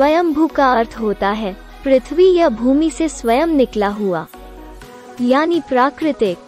स्वयंभू का अर्थ होता है पृथ्वी या भूमि से स्वयं निकला हुआ। यानी प्राकृतिक